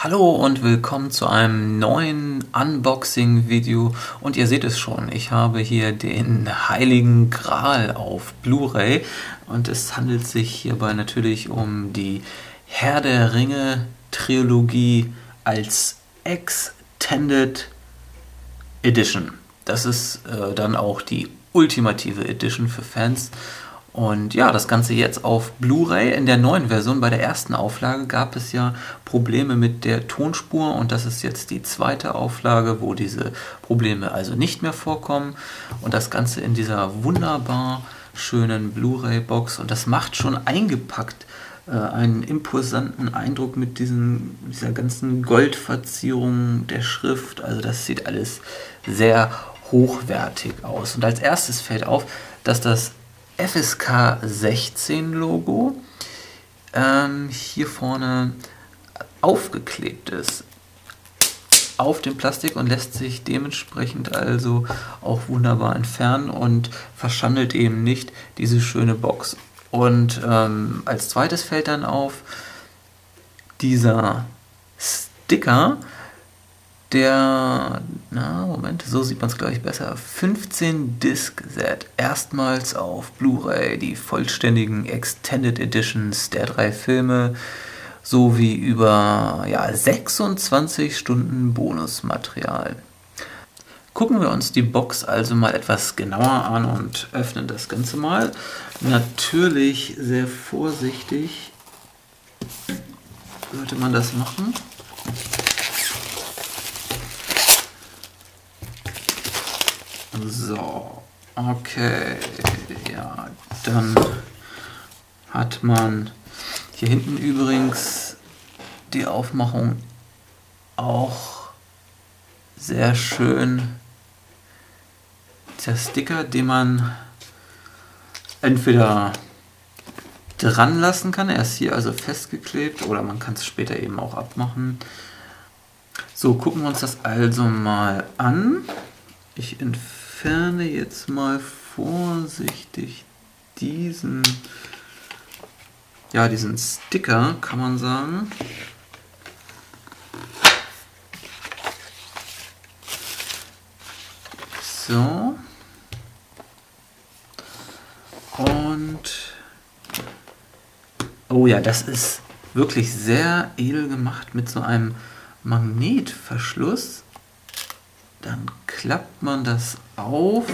Hallo und willkommen zu einem neuen Unboxing-Video. Und ihr seht es schon, ich habe hier den Heiligen Gral auf Blu-ray. Und es handelt sich hierbei natürlich um die Herr der Ringe Trilogie als Extended Edition. Das ist äh, dann auch die ultimative Edition für Fans und ja, das Ganze jetzt auf Blu-ray in der neuen Version. Bei der ersten Auflage gab es ja Probleme mit der Tonspur und das ist jetzt die zweite Auflage, wo diese Probleme also nicht mehr vorkommen. Und das Ganze in dieser wunderbar schönen Blu-ray-Box und das macht schon eingepackt äh, einen imposanten Eindruck mit diesen, dieser ganzen Goldverzierung der Schrift. Also das sieht alles sehr hochwertig aus. Und als erstes fällt auf, dass das FSK 16 Logo ähm, hier vorne aufgeklebt ist auf dem Plastik und lässt sich dementsprechend also auch wunderbar entfernen und verschandelt eben nicht diese schöne Box. Und ähm, als zweites fällt dann auf dieser Sticker, der, na, Moment, so sieht man es gleich besser. 15 Disc Set. Erstmals auf Blu-ray die vollständigen Extended Editions der drei Filme sowie über ja, 26 Stunden Bonusmaterial. Gucken wir uns die Box also mal etwas genauer an und öffnen das Ganze mal. Natürlich sehr vorsichtig sollte man das machen. So, okay, ja, dann hat man hier hinten übrigens die Aufmachung auch sehr schön. Der Sticker, den man entweder dran lassen kann, er ist hier also festgeklebt oder man kann es später eben auch abmachen. So, gucken wir uns das also mal an. Ich entferne entferne jetzt mal vorsichtig diesen, ja, diesen Sticker, kann man sagen. So. Und oh ja, das ist wirklich sehr edel gemacht mit so einem Magnetverschluss. Dann klappt man das auf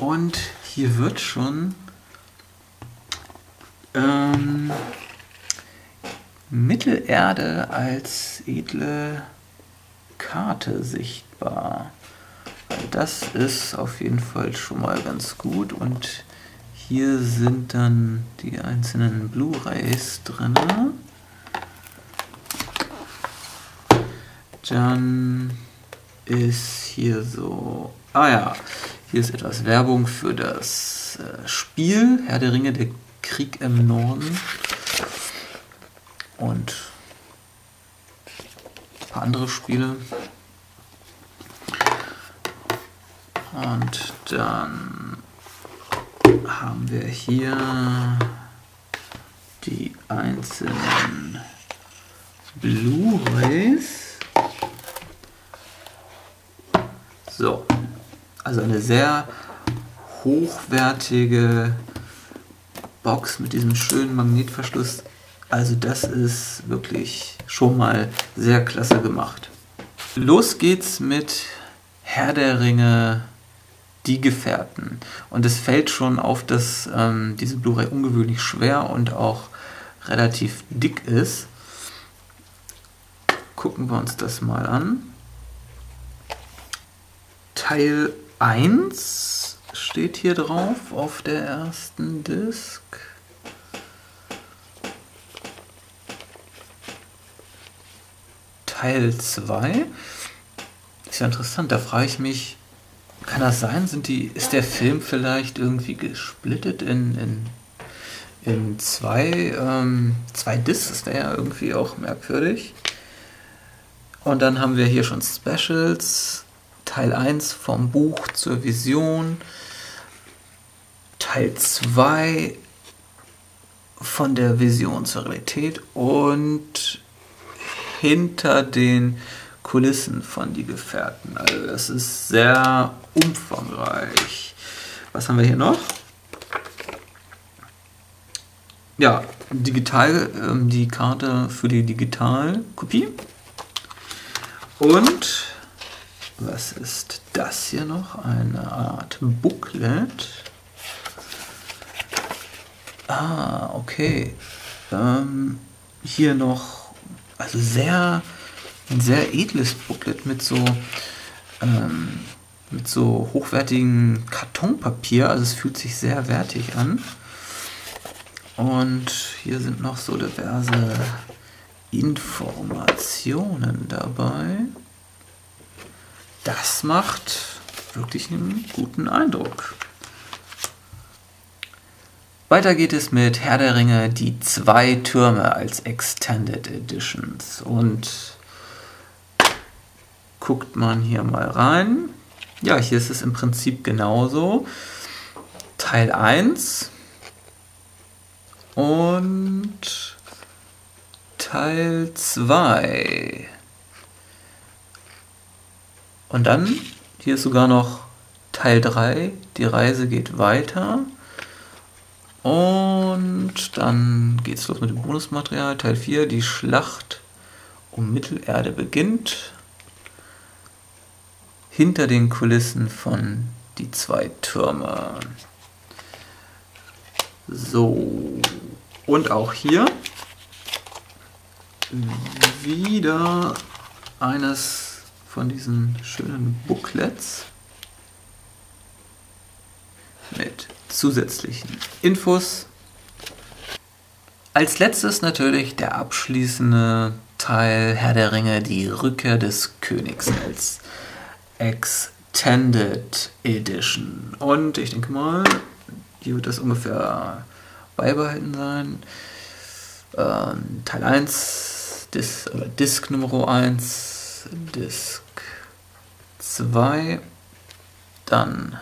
und hier wird schon ähm, Mittelerde als edle Karte sichtbar. Das ist auf jeden Fall schon mal ganz gut und hier sind dann die einzelnen Blu-rays drin. Dann ist hier so. Ah ja, hier ist etwas Werbung für das äh, Spiel Herr der Ringe, der Krieg im Norden. Und ein paar andere Spiele. Und dann haben wir hier die einzelnen Blu-rays. So, also eine sehr hochwertige Box mit diesem schönen Magnetverschluss. Also das ist wirklich schon mal sehr klasse gemacht. Los geht's mit Herr der Ringe, die Gefährten. Und es fällt schon auf, dass ähm, diese Blu-ray ungewöhnlich schwer und auch relativ dick ist. Gucken wir uns das mal an. Teil 1 steht hier drauf auf der ersten Disk. Teil 2. Ist ja interessant, da frage ich mich, kann das sein? Sind die, ist der Film vielleicht irgendwie gesplittet in, in, in zwei, ähm, zwei Discs? Das wäre ja irgendwie auch merkwürdig. Und dann haben wir hier schon Specials, Teil 1 vom Buch zur Vision, Teil 2 von der Vision zur Realität und hinter den Kulissen von Die Gefährten. Also das ist sehr umfangreich. Was haben wir hier noch? Ja, digital, ähm, die Karte für die Digitalkopie. Und was ist das hier noch? Eine Art Booklet. Ah, okay. Ähm, hier noch, also sehr, ein sehr edles Booklet mit so, ähm, mit so hochwertigem Kartonpapier. Also es fühlt sich sehr wertig an. Und hier sind noch so diverse Informationen dabei. Das macht wirklich einen guten Eindruck. Weiter geht es mit Herr der Ringe, die zwei Türme als Extended Editions. Und guckt man hier mal rein. Ja, hier ist es im Prinzip genauso. Teil 1 und Teil 2. Und dann, hier ist sogar noch Teil 3, die Reise geht weiter. Und dann geht es los mit dem Bonusmaterial. Teil 4, die Schlacht um Mittelerde beginnt. Hinter den Kulissen von die zwei Türme. So. Und auch hier wieder eines von diesen schönen Booklets mit zusätzlichen Infos. Als letztes natürlich der abschließende Teil Herr der Ringe, die Rückkehr des Königs als Extended Edition. Und ich denke mal, hier wird das ungefähr beibehalten sein. Ähm, Teil 1, Dis, oder Disk Nummer 1, Disk 2, dann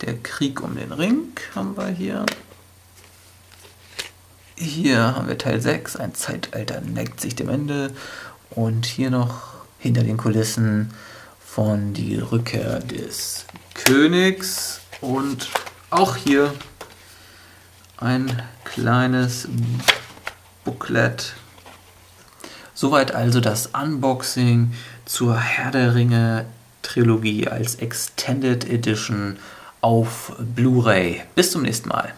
der Krieg um den Ring haben wir hier. Hier haben wir Teil 6, ein Zeitalter neigt sich dem Ende. Und hier noch hinter den Kulissen von die Rückkehr des Königs. Und auch hier ein kleines Booklet Soweit also das Unboxing zur Herr der Ringe Trilogie als Extended Edition auf Blu-ray. Bis zum nächsten Mal.